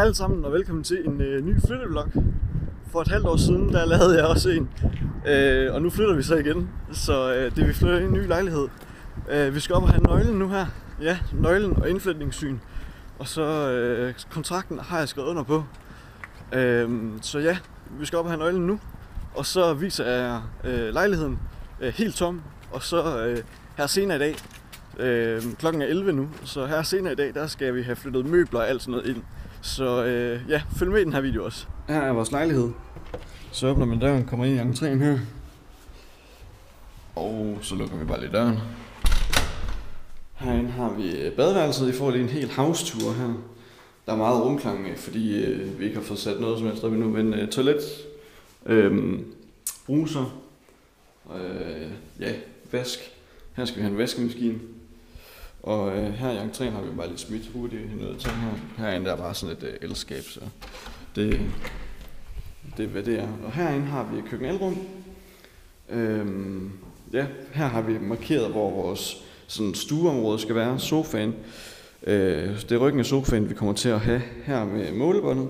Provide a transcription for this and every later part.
Alle sammen og velkommen til en øh, ny flyttevlog. For et halvt år siden, der lavede jeg også en. Øh, og nu flytter vi så igen. Så øh, det vi flytter i en ny lejlighed. Øh, vi skal op og have nøglen nu her. Ja, nøglen og indflytningssyn. Og så øh, kontrakten har jeg skrevet under på. Øh, så ja, vi skal op og have nøglen nu. Og så viser jeg øh, lejligheden øh, helt tom. Og så øh, her senere i dag, øh, klokken er 11 nu, så her senere i dag, der skal vi have flyttet møbler og alt sådan noget ind. Så øh, ja, følg med i den her video også. Her er vores lejlighed. Så åbner man døren, kommer ind i entréen her. Og så lukker vi bare lidt døren. Herinde har vi øh, badeværelset. I får lige en hel house-tour her. Der er meget rumklang, øh, fordi øh, vi ikke har fået sat noget som helst op endnu. Men øh, toilet, øh, bruser, øh, ja, vask. Her skal vi have en vaskemaskine. Og øh, her i entréen har vi bare lidt smidt hurtigt noget ting her. Herinde der er bare sådan et øh, elskab, så det, det er hvad det er. Og herinde har vi køkkenalrum. Øhm, ja, her har vi markeret, hvor vores sådan stueområde skal være. Sofaen. Øh, det er ryggen af sofaen, vi kommer til at have her med målebåndet.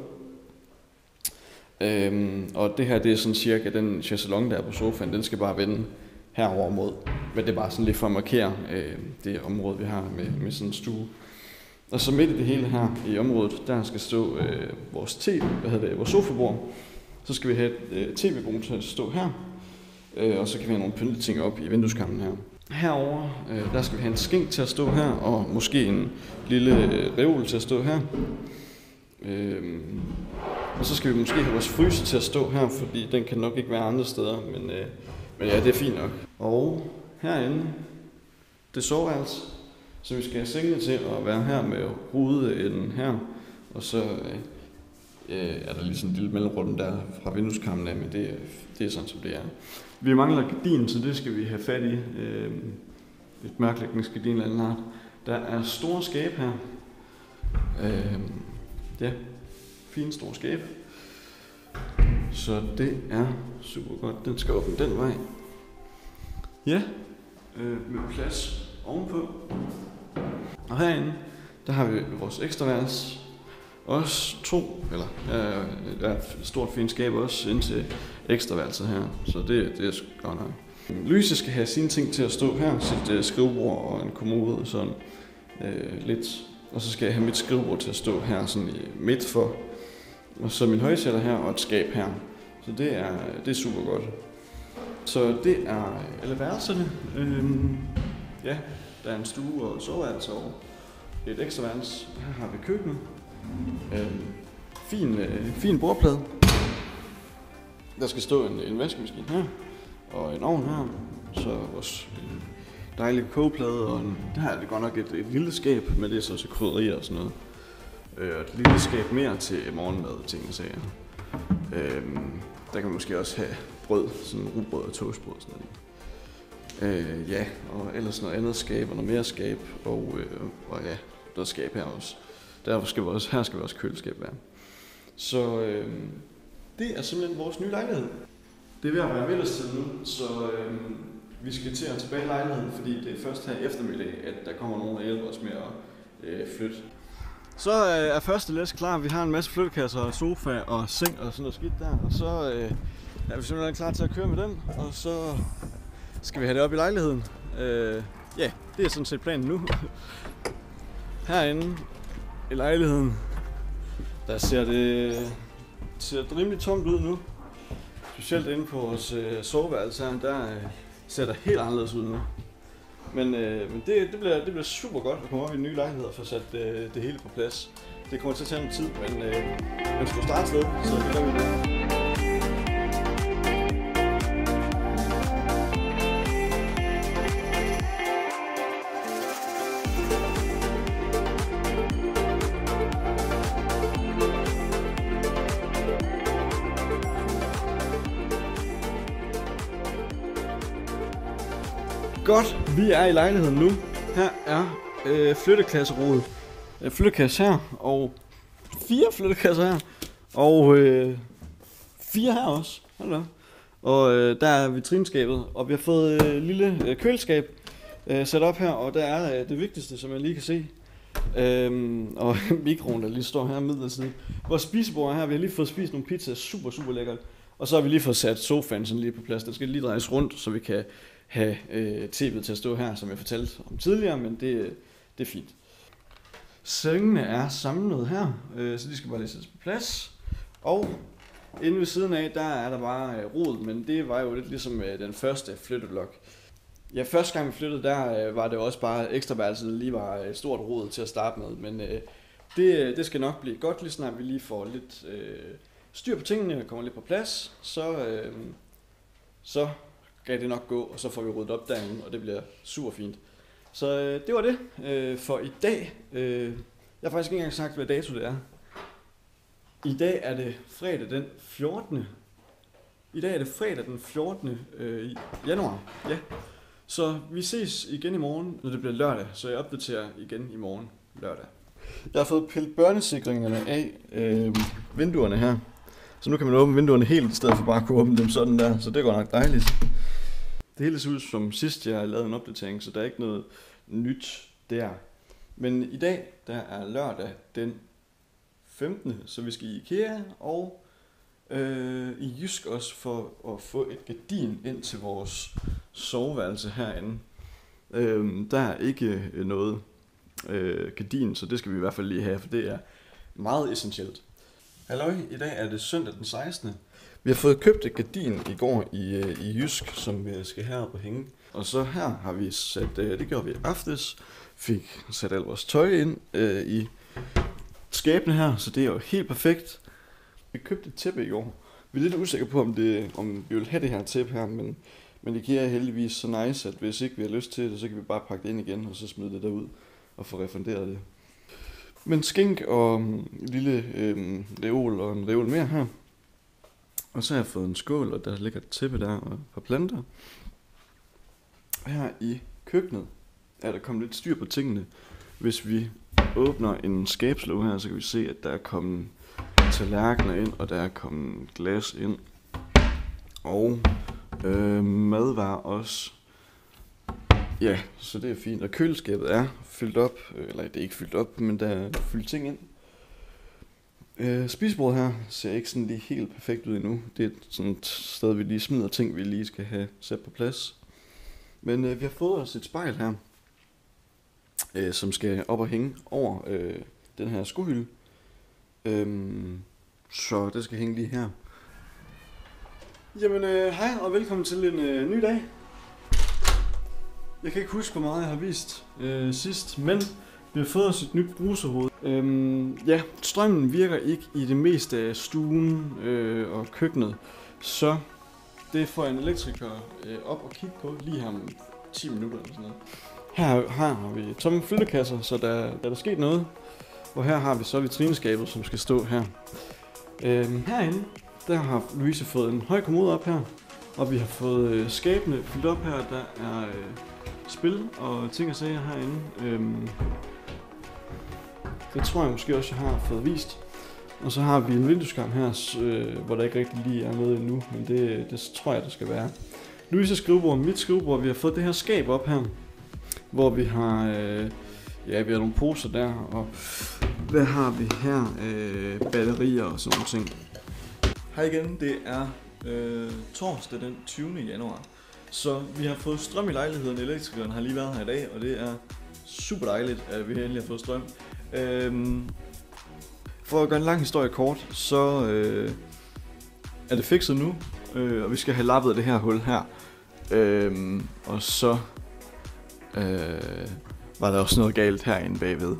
Øhm, og det her, det er sådan cirka den chaiselong, der er på sofaen, den skal bare vende herover mod. Men det er bare sådan lidt for at markere øh, det område, vi har med, med sådan en stue. Og så midt i det hele her i området, der skal stå øh, vores, TV, hvad hedder det, vores sofabord. Så skal vi have et øh, tv-bord til at stå her. Øh, og så kan vi have nogle pyntede ting op i vindueskammen her. Herover øh, der skal vi have en skink til at stå her, og måske en lille øh, reol til at stå her. Øh, og så skal vi måske have vores fryser til at stå her, fordi den kan nok ikke være andre steder, men, øh, men ja, det er fint nok. Og herinde, det soveværelse, så vi skal have sengene til at være her med rudeenden her, og så øh, øh, er der lige sådan en lille mellemrum der fra vindueskammen af, men det, det er sådan, som det er. Vi mangler gardin, så det skal vi have fat i. Øh, et mørklægningsgardin eller anden art. Der er store skab her. Øh, ja, fine store skab. Så det er super godt. Den skal åbne den vej. Ja, øh, med plads ovenpå. Og herinde, der har vi vores ekstra værelse. Også to, eller ja, der er et stort fint skab også ind til ekstra værelset her. Så det, det er sgu godt nok. Lyse skal have sine ting til at stå her. Sit uh, skrivebord og en kommode og sådan øh, lidt. Og så skal jeg have mit skrivebord til at stå her sådan i midt for. Og så min højsætter her og et skab her. Så det er, det er super godt. Så det er alle værelserne. Øhm, ja, der er en stue og soveværelse over. et ekstra værelse. Her har vi køkkenet. Øhm, fin, øh, fin bordplade. Der skal stå en, en vaskemaskine her, og en ovn her. Så også øh, dejlige dejlig kogeplade, og en, der er det godt nok et, et lille skab, men det er så til krydderier og sådan noget. Øh, og et lille skab mere til morgenmad, ting og sager. Øhm, der kan man måske også have brød, sådan rugbrød og toastbrød og sådan noget. Øh, ja, og ellers noget andet skab og noget mere skab, og, øh, og ja, der skab her også. Der skal vi også, her skal vi også køleskab være. Så øh, det er simpelthen vores nye lejlighed. Det er ved at være middagstid nu, så øh, vi skal til at tilbage i lejligheden, fordi det er først her i eftermiddag, at der kommer nogen, og hjælper os med at øh, flytte. Så øh, er første læs klar. Vi har en masse flyttekasser, sofa og seng og sådan noget skidt der. Og så øh, er vi simpelthen klar til at køre med den, og så skal vi have det op i lejligheden. Øh, ja, det er sådan set planen nu. Herinde i lejligheden, der ser det, ser rimelig tomt ud nu. Specielt inde på vores øh, soveværelse her, der øh, ser det helt anderledes ud nu. Men, øh, men det, det, bliver, det bliver super godt at komme op i en ny lejlighed og få sat øh, det hele på plads. Det kommer til at tage noget tid, men øh, man skal starte sted, så det gør vi det. Godt, vi er i lejligheden nu. Her er øh, flyttekasserod. Øh, flyttekasse her, og fire flyttekasser her. Og øh, fire her også. Hold da. Og øh, der er vitrinskabet, og vi har fået øh, lille øh, køleskab øh, sat op her, og der er øh, det vigtigste, som jeg lige kan se. Øhm, og mikroen, der lige står her midlertidigt. Vores spisebord er her, vi har lige fået spist nogle pizzaer, super, super lækkert. Og så har vi lige fået sat sofaen sådan lige på plads. Den skal lige drejes rundt, så vi kan have øh, tv'et til at stå her, som jeg fortalte om tidligere, men det, øh, det er fint. Sengene er samlet her, øh, så de skal bare lige sættes på plads. Og inde ved siden af, der er der bare øh, rod, men det var jo lidt ligesom øh, den første flyttelok. Ja, første gang vi flyttede, der øh, var det også bare ekstraværelset, der lige var et stort rod til at starte med. Men øh, det, øh, det skal nok blive godt, lige snart vi lige får lidt øh, styr på tingene og kommer lidt på plads, så, øh, så skal det nok gå, og så får vi ryddet op derinde, og det bliver super fint. Så øh, det var det øh, for i dag. Øh, jeg har faktisk ikke engang sagt, hvad dato det er. I dag er det fredag den 14. I dag er det fredag den 14. Øh, januar. Ja. Så vi ses igen i morgen, når det bliver lørdag. Så jeg opdaterer igen i morgen lørdag. Jeg har fået pillet børnesikringerne af øh, vinduerne her. Så nu kan man åbne vinduerne helt, i stedet for bare at kunne åbne dem sådan der. Så det går nok dejligt. Det hele ser ud som sidst, jeg lavede en opdatering, så der er ikke noget nyt der. Men i dag, der er lørdag den 15. Så vi skal i IKEA og øh, i Jysk også for at få et gardin ind til vores soveværelse herinde. Øh, der er ikke øh, noget øh, gardin, så det skal vi i hvert fald lige have, for det er meget essentielt. Hallo, i dag er det søndag den 16. Vi har fået købt et gardin i går i, øh, i Jysk, som vi skal herop og hænge. Og så her har vi sat, øh, det gjorde vi i aftes, fik sat al vores tøj ind øh, i skabene her, så det er jo helt perfekt. Vi købte et tæppe i går. Vi er lidt usikre på, om, det, om vi vil have det her tæppe her, men, men det giver heldigvis så nice, at hvis ikke vi har lyst til det, så kan vi bare pakke det ind igen, og så smide det derud og få refunderet det. Men skink og en lille øh, reol og en reol mere her. Og så har jeg fået en skål, og der ligger et tæppe der og et par planter. Her i køkkenet er der kommet lidt styr på tingene. Hvis vi åbner en skabslåge her, så kan vi se, at der er kommet tallerkener ind, og der er kommet glas ind. Og øh, madvarer også. Ja, så det er fint. Og køleskabet er fyldt op, eller det er ikke fyldt op, men der er fyldt ting ind. Øh, spisebordet her ser ikke sådan lige helt perfekt ud endnu. Det er sådan et sted, vi lige smider ting, vi lige skal have sat på plads. Men øh, vi har fået os et spejl her, øh, som skal op og hænge over øh, den her skohylde. Øh, så det skal hænge lige her. Jamen, øh, hej og velkommen til en øh, ny dag. Jeg kan ikke huske, hvor meget jeg har vist øh, sidst, men vi har fået os et nyt brusehoved. Øhm, ja, strømmen virker ikke i det meste af stuen øh, og køkkenet, så det får en elektriker øh, op og kigge på lige her om 10 minutter eller sådan noget. Her, her har vi tomme fyldekasser, så der, der er der sket noget. Og her har vi så vitrineskabet, som skal stå her. Øhm, herinde, der har Louise fået en høj kommode op her. Og vi har fået øh, skabene fyldt op her. Der er øh, spil og ting og sager herinde. Øhm, det tror jeg måske også, jeg har fået vist. Og så har vi en vindueskarm her, øh, hvor der ikke rigtig lige er noget endnu, men det, det tror jeg, der skal være. Louise skrivebord, mit skrivebord, vi har fået det her skab op her, hvor vi har, øh, ja, vi har nogle poser der, og hvad har vi her? Øh, batterier og sådan nogle ting. Hej igen, det er øh, torsdag den 20. januar. Så vi har fået strøm i lejligheden. Elektrikeren har lige været her i dag, og det er super dejligt, at vi endelig har fået strøm. Øhm, for at gøre en lang historie kort, så øh, er det fikset nu, øh, og vi skal have lappet det her hul her. Øhm, og så øh, var der også noget galt herinde bagved,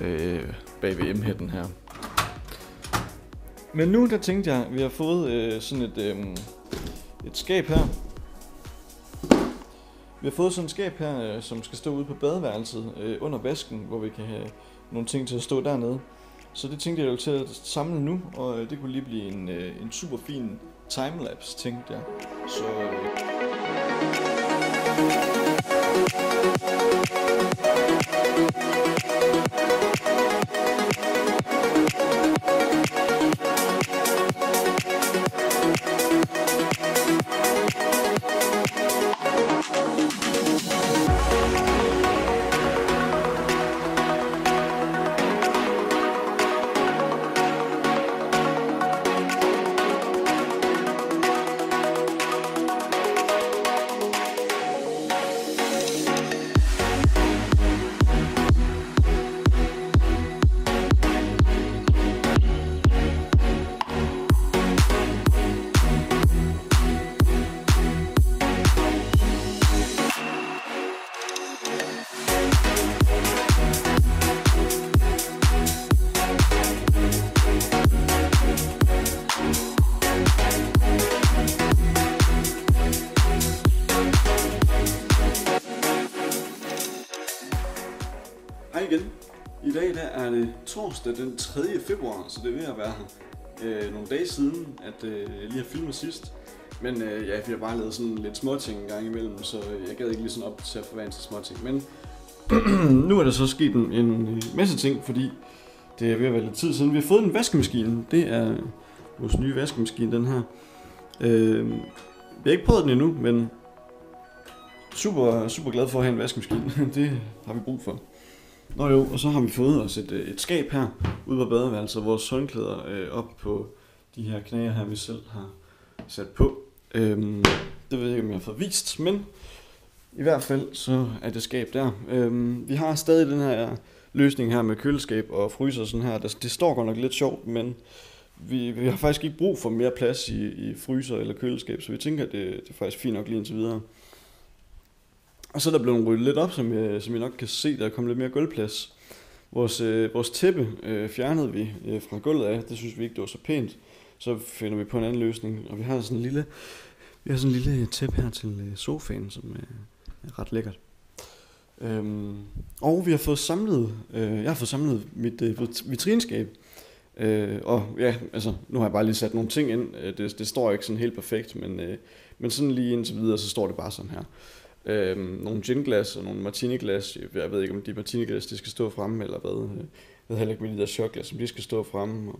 øh, bagved M-hætten her. Men nu der tænkte jeg, at vi har fået øh, sådan et, øh, et skab her. Vi har fået sådan et skab her, øh, som skal stå ude på badeværelset øh, under vasken, hvor vi kan have nogle ting til at stå dernede. Så det tænkte jeg jo til at samle nu, og øh, det kunne lige blive en, øh, en super fin timelapse, tænkte jeg. Så... Thank torsdag den 3. februar, så det er ved at være øh, nogle dage siden, at øh, jeg lige har filmet sidst. Men øh, ja, vi har bare lavet sådan lidt småting en gang imellem, så jeg gad ikke lige sådan op til at forvandle til småting. Men nu er der så sket en, en øh, masse ting, fordi det er ved at være lidt tid siden. Vi har fået en vaskemaskine. Det er vores nye vaskemaskine, den her. Øh, vi har ikke prøvet den endnu, men super, super glad for at have en vaskemaskine. det har vi brug for. Nå jo, og så har vi fået os et, øh, et skab her ude på badeværelset, vores håndklæder øh, op på de her knæer her, vi selv har sat på. Øhm, det ved jeg ikke, om jeg har fået vist, men i hvert fald så er det skab der. Øhm, vi har stadig den her løsning her med køleskab og fryser sådan her. Det, det står godt nok lidt sjovt, men vi, vi har faktisk ikke brug for mere plads i, i fryser eller køleskab, så vi tænker, at det, det er faktisk fint nok lige indtil videre. Og så er der blevet ryddet lidt op, som jeg, som jeg nok kan se, der er kommet lidt mere gulvplads. Vores, øh, vores tæppe øh, fjernede vi øh, fra gulvet af, det synes vi ikke, det var så pænt. Så finder vi på en anden løsning, og vi har sådan en lille, vi har sådan en lille tæppe her til øh, sofaen, som øh, er ret lækkert. Øhm, og vi har fået samlet, øh, jeg har fået samlet mit øh, vitrinskab. Øh, og ja, altså, nu har jeg bare lige sat nogle ting ind. Øh, det, det står ikke sådan helt perfekt, men, øh, men sådan lige indtil videre, så står det bare sådan her. Øh, nogle ginglas og nogle martiniglas. Jeg ved ikke, om de martiniglas, de skal stå fremme, eller hvad. Jeg ved heller ikke med de der shotglas, som de skal stå fremme.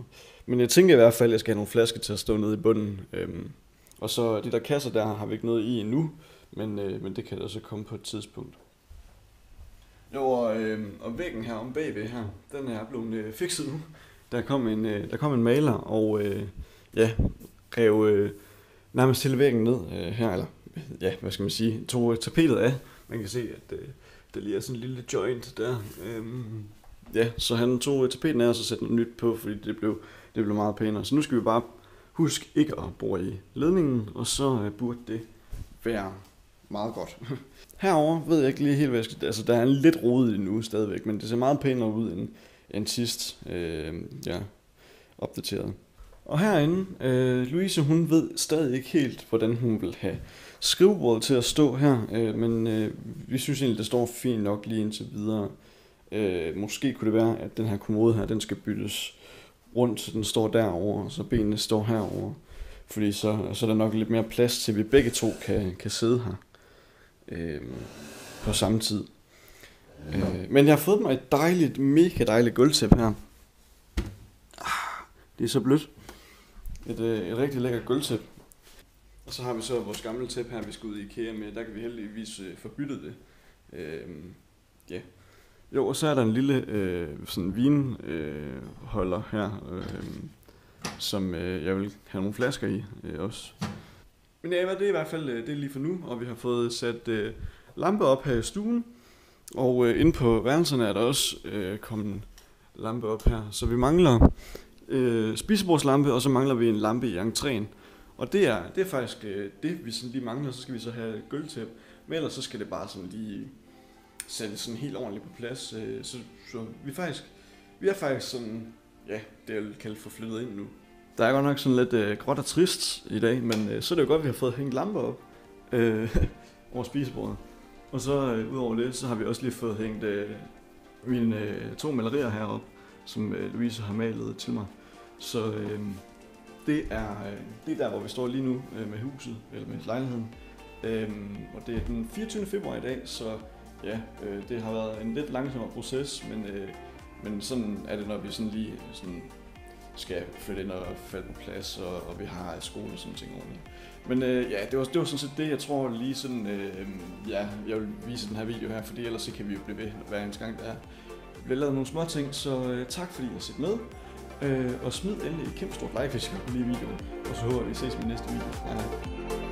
Men jeg tænker i hvert fald, at jeg skal have nogle flasker til at stå nede i bunden. Øhm, og så de der kasser der har vi ikke noget i endnu, men, øh, men det kan der så komme på et tidspunkt. Jo, og, øh, og væggen her om bagved her, den er blevet øh, fikset nu. Der kom en, øh, der kom en maler og øh, ja, rev øh, nærmest hele væggen ned øh, her, eller ja, hvad skal man sige, tog øh, tapetet af. Man kan se, at øh, der lige er sådan en lille joint der. Øhm, ja, så han tog øh, tapeten af, og så satte noget nyt på, fordi det blev, det blev meget pænere. Så nu skal vi bare huske ikke at bore i ledningen, og så øh, burde det være meget godt. Herover ved jeg ikke lige helt, hvad jeg skal... Altså, der er en lidt rodet nu stadigvæk, men det ser meget pænere ud end, end sidst. Øh, ja, opdateret. Og herinde, øh, Louise, hun ved stadig ikke helt, hvordan hun vil have skrivebordet til at stå her, øh, men øh, vi synes egentlig, det står fint nok lige indtil videre. Øh, måske kunne det være, at den her kommode her, den skal byttes rundt, så den står derover, så benene står herover. Fordi så, så er der nok lidt mere plads til, at vi begge to kan, kan sidde her øh, på samme tid. Øh, men jeg har fået mig et dejligt, mega dejligt gulvtæppe her. Ah, det er så blødt. Et, øh, et rigtig lækkert gulvtæppe. Og så har vi så vores gamle tæppe her, vi skal ud i IKEA med. Der kan vi heldigvis øh, forbytte det. Øh, ja. Jo, og så er der en lille øh, sådan vinholder øh, her, øh, som øh, jeg vil have nogle flasker i øh, også. Men ja, det er i hvert fald øh, det er lige for nu, og vi har fået sat øh, lampe op her i stuen. Og øh, inde på værelserne er der også øh, kommet en lampe op her. Så vi mangler øh, spisebordslampe, og så mangler vi en lampe i entréen. Og det er, det er faktisk øh, det, vi sådan lige mangler. Så skal vi så have gulvtæp. Men ellers så skal det bare sådan lige sætte sådan helt ordentligt på plads. Øh, så, så vi faktisk, vi er faktisk sådan, ja, det jeg vil kalde for flyttet ind nu. Der er godt nok sådan lidt øh, gråt og trist i dag, men øh, så er det jo godt, at vi har fået hængt lamper op øh, over spisebordet. Og så øh, udover det, så har vi også lige fået hængt øh, mine øh, to malerier herop, som øh, Louise har malet til mig. Så øh, det, er, øh, det er der, hvor vi står lige nu øh, med huset, eller med lejligheden. Øhm, og det er den 24. februar i dag, så ja, øh, det har været en lidt langsommere proces, men, øh, men sådan er det, når vi sådan lige sådan skal flytte ind og falde på plads, og, og vi har skole og sådan ting ordentligt. Men øh, ja, det var, det var sådan set det, jeg tror lige sådan, øh, ja, jeg vil vise den her video her, fordi ellers så kan vi jo blive ved hver eneste gang, der er bliver lavet nogle små ting, så øh, tak fordi I har set med. Øh, og smid endelig et kæmpe stort like, hvis I har kunne lide videoen. Og så håber vi ses i næste video. Hej hej.